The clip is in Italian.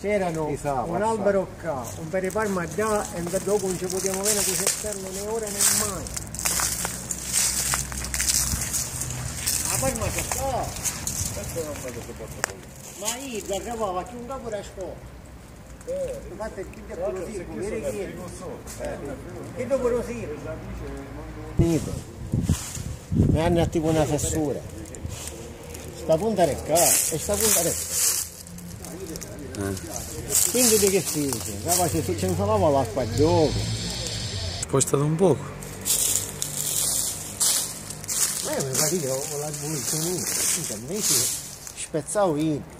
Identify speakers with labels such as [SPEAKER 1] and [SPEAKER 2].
[SPEAKER 1] C'erano un albero qua, un pere parma da e da dopo non ci potevamo avere così esterno né ora né mai. La palma c'è qua.
[SPEAKER 2] Questo non vedo che porta
[SPEAKER 1] Ma io da trovavo, c'è un capo da scuola. Infatti chi ti ha conosciuto, vedi chi è? Che dopo lo si? Finito. Mi hanno tipo una fessura. Sta punta è qua e sta punta è Quindi di che si dice? Capace se ci infalavamo l'acqua a gioco.
[SPEAKER 3] Poi stato un poco.
[SPEAKER 1] Ma io mi pare io ho la buona, spezzavo io.